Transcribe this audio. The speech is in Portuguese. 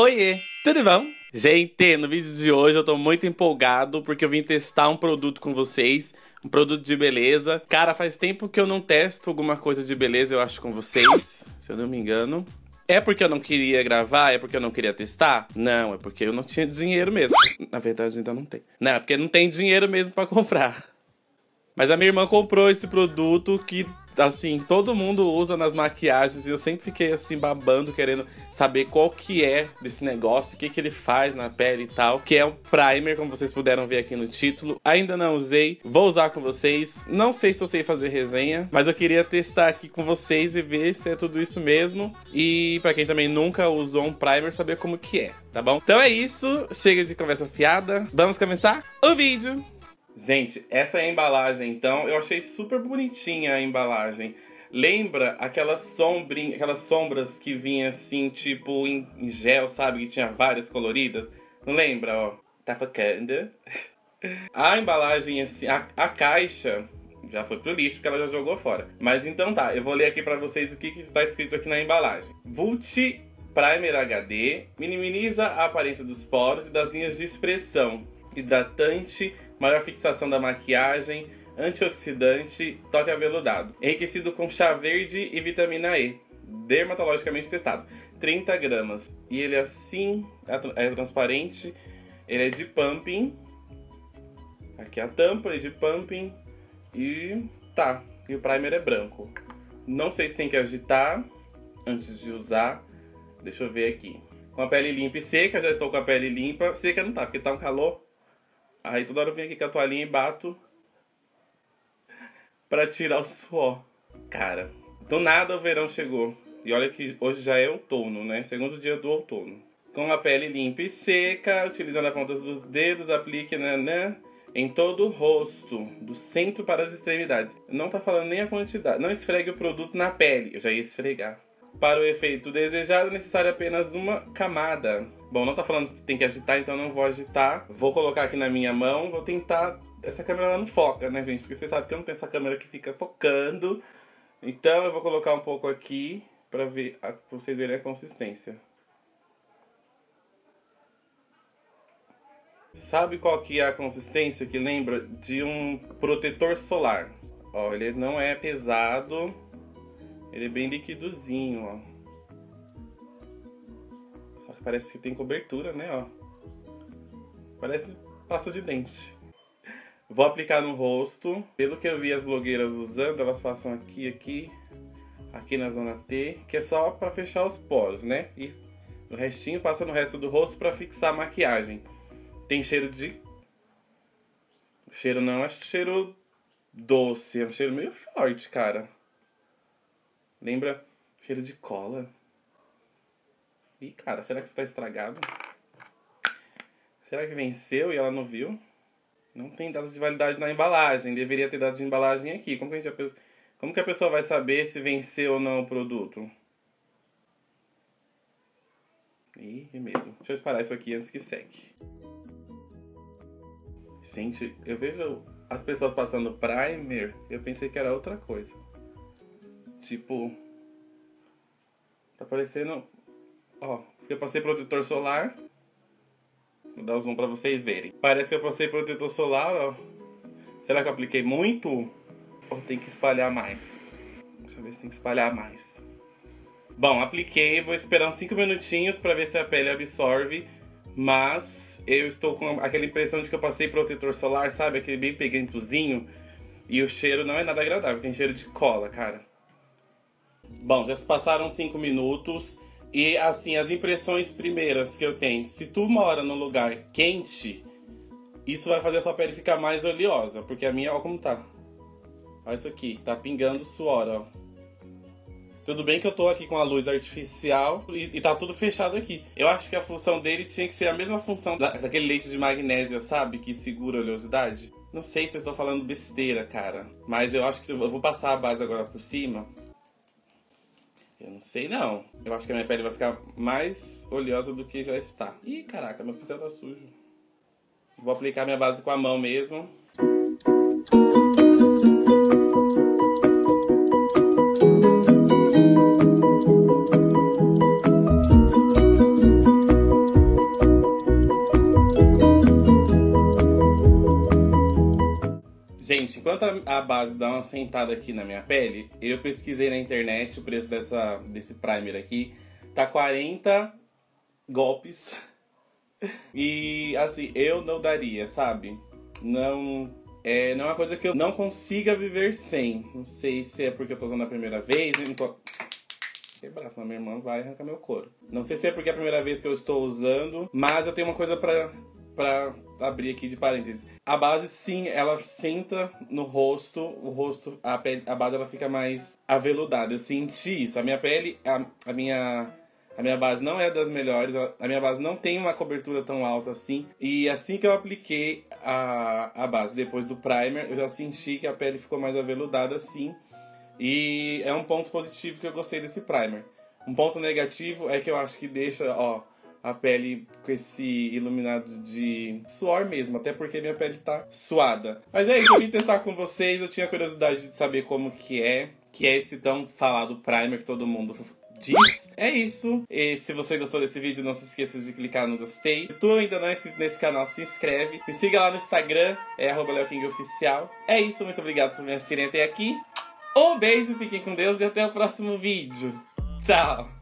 Oiê, tudo bom? Gente, no vídeo de hoje eu tô muito empolgado porque eu vim testar um produto com vocês, um produto de beleza. Cara, faz tempo que eu não testo alguma coisa de beleza, eu acho, com vocês, se eu não me engano. É porque eu não queria gravar? É porque eu não queria testar? Não, é porque eu não tinha dinheiro mesmo. Na verdade, ainda não tem. Não, é porque não tem dinheiro mesmo pra comprar. Mas a minha irmã comprou esse produto que assim, todo mundo usa nas maquiagens e eu sempre fiquei assim babando, querendo saber qual que é desse negócio, o que que ele faz na pele e tal, que é o primer, como vocês puderam ver aqui no título. Ainda não usei, vou usar com vocês. Não sei se eu sei fazer resenha, mas eu queria testar aqui com vocês e ver se é tudo isso mesmo. E para quem também nunca usou um primer, saber como que é, tá bom? Então é isso, chega de conversa fiada, vamos começar o vídeo! Gente, essa é a embalagem, então. Eu achei super bonitinha a embalagem. Lembra aquelas, sombrinha, aquelas sombras que vinha assim, tipo em, em gel, sabe? Que tinha várias coloridas. Não lembra, ó? Tá focando. a embalagem, assim, a, a caixa já foi pro lixo porque ela já jogou fora. Mas então tá, eu vou ler aqui pra vocês o que, que tá escrito aqui na embalagem. Vult Primer HD minimiza a aparência dos poros e das linhas de expressão. Hidratante maior fixação da maquiagem, antioxidante, toque aveludado. Enriquecido com chá verde e vitamina E. Dermatologicamente testado. 30 gramas. E ele é assim, é, é transparente. Ele é de pumping. Aqui a tampa é de pumping. E tá. E o primer é branco. Não sei se tem que agitar antes de usar. Deixa eu ver aqui. Com a pele limpa e seca, já estou com a pele limpa. Seca não tá, porque tá um calor Aí toda hora eu venho aqui com a toalhinha e bato pra tirar o suor. Cara, do nada o verão chegou. E olha que hoje já é outono, né? Segundo dia do outono. Com a pele limpa e seca, utilizando a ponta dos dedos, aplique né, né, em todo o rosto, do centro para as extremidades. Não tá falando nem a quantidade. Não esfregue o produto na pele. Eu já ia esfregar. Para o efeito desejado, é necessário apenas uma camada. Bom, não tá falando que tem que agitar, então não vou agitar. Vou colocar aqui na minha mão, vou tentar... Essa câmera não foca, né, gente? Porque vocês sabem que eu não tenho essa câmera que fica focando. Então eu vou colocar um pouco aqui para ver, pra vocês verem a consistência. Sabe qual que é a consistência que lembra de um protetor solar? Ó, ele não é pesado, ele é bem liquidozinho, ó. Só que parece que tem cobertura, né, ó. Parece pasta de dente. Vou aplicar no rosto. Pelo que eu vi as blogueiras usando, elas passam aqui, aqui, aqui na zona T, que é só para fechar os poros, né? E o restinho passa no resto do rosto para fixar a maquiagem. Tem cheiro de... O cheiro não é cheiro doce, é um cheiro meio forte, cara. Lembra cheiro de cola. Ih, cara, será que isso tá estragado? Será que venceu e ela não viu? Não tem data de validade na embalagem. Deveria ter data de embalagem aqui. Como que, a gente, como que a pessoa vai saber se venceu ou não o produto? Ih, que medo. Deixa eu espalhar isso aqui antes que seque. Gente, eu vejo as pessoas passando primer. Eu pensei que era outra coisa. Tipo. Tá parecendo. Ó, eu passei protetor solar. Vou dar um zoom pra vocês verem. Parece que eu passei protetor solar, ó. Será que eu apliquei muito? Ou tem que espalhar mais? Deixa eu ver se tem que espalhar mais. Bom, apliquei, vou esperar uns 5 minutinhos pra ver se a pele absorve. Mas eu estou com aquela impressão de que eu passei protetor solar, sabe? Aquele bem pegantozinho. E o cheiro não é nada agradável, tem cheiro de cola, cara. Bom, já se passaram cinco minutos e assim, as impressões primeiras que eu tenho, se tu mora num lugar quente, isso vai fazer a sua pele ficar mais oleosa, porque a minha, ó como tá. Olha isso aqui, tá pingando suor, ó. Tudo bem que eu tô aqui com a luz artificial e, e tá tudo fechado aqui. Eu acho que a função dele tinha que ser a mesma função da, daquele leite de magnésia, sabe? Que segura a oleosidade. Não sei se eu estou falando besteira, cara. Mas eu acho que eu vou passar a base agora por cima. Eu não sei não. Eu acho que a minha pele vai ficar mais oleosa do que já está. Ih, caraca, meu pincel tá sujo. Vou aplicar minha base com a mão mesmo. Enquanto a base dá uma sentada aqui na minha pele, eu pesquisei na internet o preço dessa, desse primer aqui. Tá 40 golpes. E assim, eu não daria, sabe? Não é, não é uma coisa que eu não consiga viver sem. Não sei se é porque eu tô usando a primeira vez. Não tô... Quebrar, senão minha irmã vai arrancar meu couro. Não sei se é porque é a primeira vez que eu estou usando, mas eu tenho uma coisa pra, pra abrir aqui de parênteses. A base, sim, ela senta no rosto, o rosto, a, pele, a base ela fica mais aveludada. Eu senti isso. A minha pele, a, a minha a minha base não é das melhores, a minha base não tem uma cobertura tão alta assim. E assim que eu apliquei a, a base depois do primer, eu já senti que a pele ficou mais aveludada assim. E é um ponto positivo que eu gostei desse primer. Um ponto negativo é que eu acho que deixa, ó, a pele com esse iluminado de suor mesmo, até porque minha pele tá suada. Mas é isso, eu vim testar com vocês, eu tinha curiosidade de saber como que é, que é esse tão falado primer que todo mundo diz. É isso. E se você gostou desse vídeo, não se esqueça de clicar no gostei. Se tu ainda não é inscrito nesse canal, se inscreve. Me siga lá no Instagram, é @leokinoficial. É isso, muito obrigado por me assistirem até aqui. Um beijo, fiquem com Deus e até o próximo vídeo. Tchau!